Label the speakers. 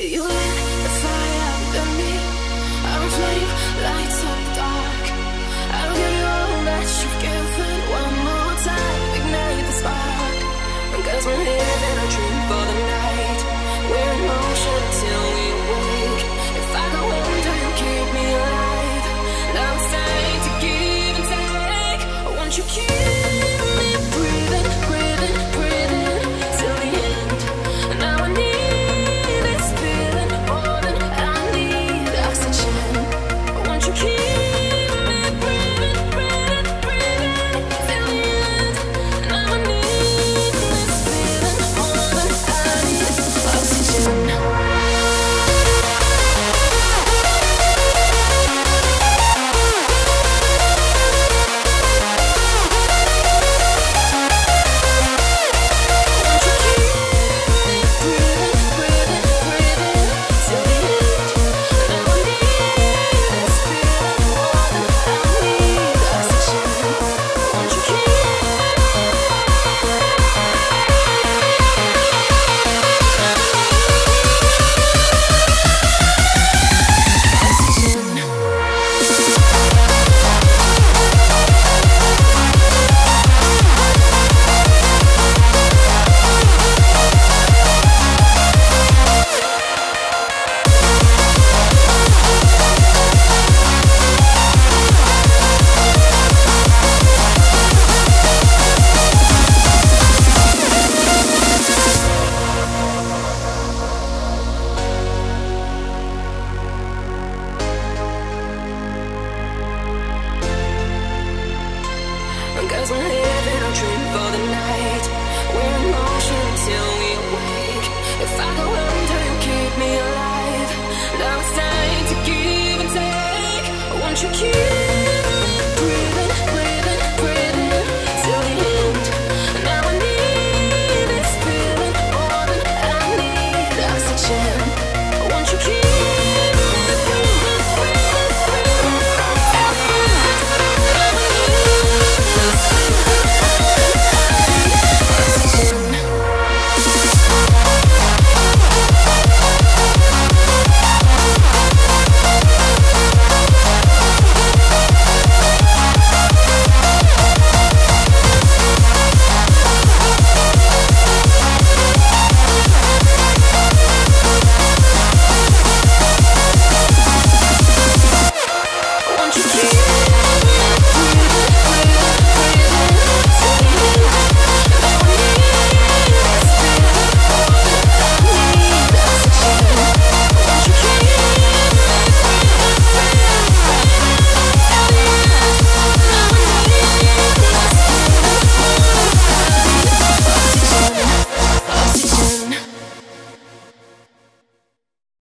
Speaker 1: You you keep